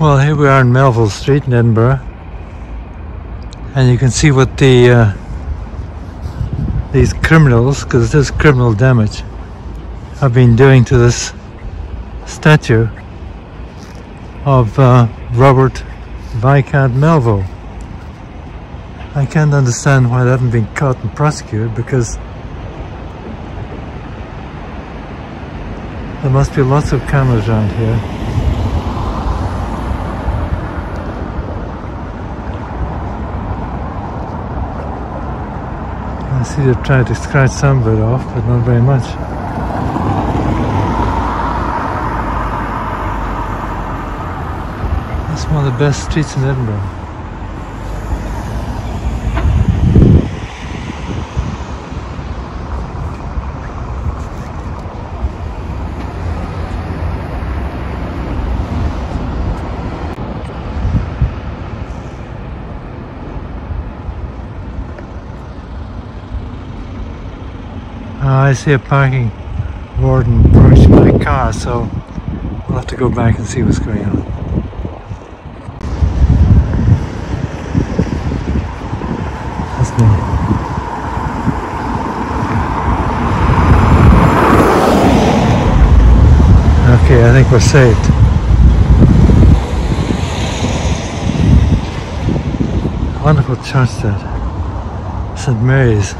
Well, here we are in Melville Street in Edinburgh, and you can see what the uh, these criminals, because is criminal damage, have been doing to this statue of uh, Robert Viscount Melville. I can't understand why they haven't been caught and prosecuted because there must be lots of cameras around here. I see they've tried to scratch some of it off, but not very much. It's one of the best streets in Edinburgh. Uh, I see a parking warden approaching my car, so we'll have to go back and see what's going on. Okay, I think we're saved. Wonderful church that. St. Mary's.